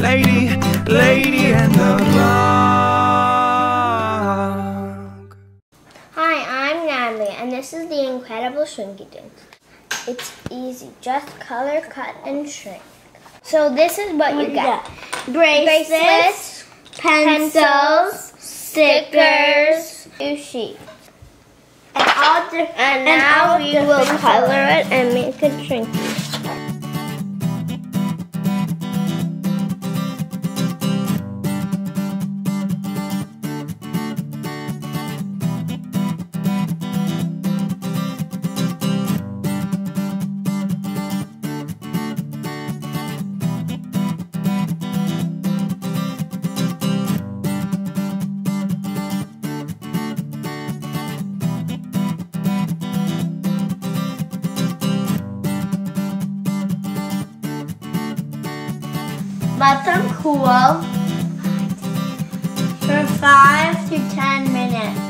Lady, lady and the Bug. Hi, I'm Natalie, and this is the Incredible Shrinky Dink. It's easy, just color, cut, and shrink. So this is what you get. Bracelets, pencils, stickers, sushi and, and now we will color it and make a drink. Them cool for 5 to 10 minutes.